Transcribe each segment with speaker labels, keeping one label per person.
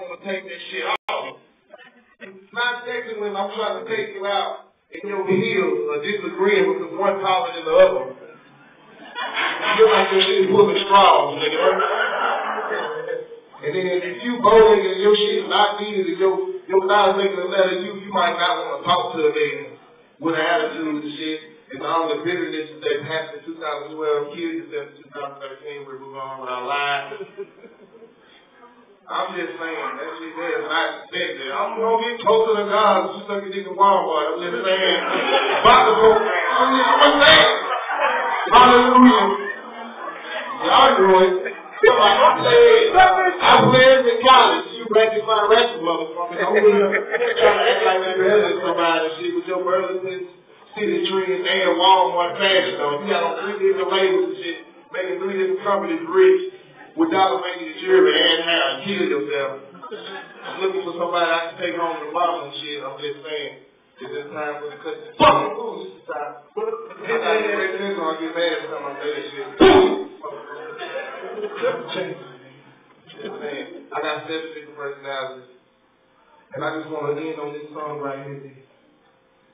Speaker 1: I'm gonna take that shit off. Not sexy when I'm trying to take you out and your heels are disagreeing because one taller than the other. You feel like your shit pulling straws, nigga. And then if you go nigga and your shit not needed and your your thighs making a letter, you you might not want to talk to a man with an attitude and shit. And all the bitterness that happened in 2012 killed yourself in 2013. We're moving on with our lives. I'm just saying, that shit there is not expected. I'm gonna get closer to God if you suck a dick in Walmart. I'm just saying. To go, I'm just saying. Hallelujah. Y'all do it. I played in college. You rectify rest motherfucker. I'm trying to act like you're better somebody shit with your Burlington City Tree and Walmart fashion on. You got on three different labels and shit, making three different companies rich without making the jury and how and kill yourself. I'm looking for somebody I can take home to mama and shit. I'm just saying. Is it time for the cut? Fuck! Ooh, this is time. I got to get this on. I get mad time I say that shit. Man, I got seven different personalities. And I just want to end on this song right here.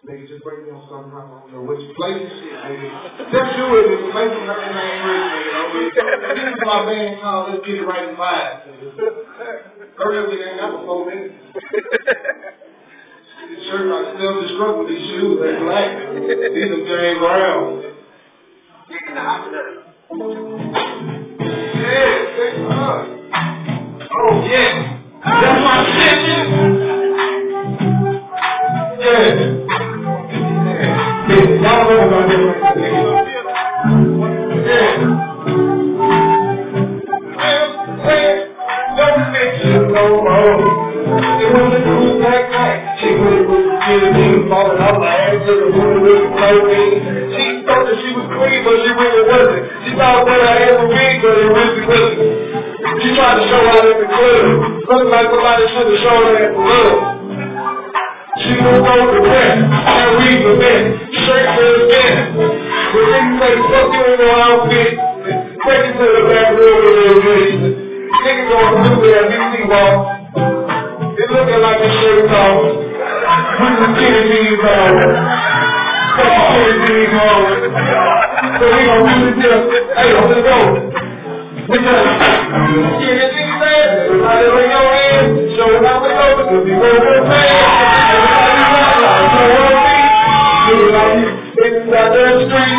Speaker 1: Nigga, just break me on something I don't know you play this shit, nigga. Just do it, nigga. Play some nothing ain't rich, nigga. This is my band called Let's Get It Right in Five, nigga. Hurry up, nigga. I got four minutes. This shirt like self-destruct with these shoes. They're black. These are James Brown. Fix you no more. It was a cool black night. She was getting me falling off my ass to the moon with the clothing. She thought that she was clean, but she really wasn't. She thought that I had a wig, but it really wasn't. She tried to show out at the club. Looking like somebody should have shown her at the club. She don't know the best. Can't read the best. Straight to the best. But niggas say, fuck you in your outfit. Take it to the back room with your bitch. Niggas gonna look at DC wall. It looking like a shirt off. The skinny jeans on. Put the skinny jeans on. So we gon' do this here. Hey, let's go. We Because skinny jeans man, everybody bring your hands. Show how we go. Cause we go for Inside the street,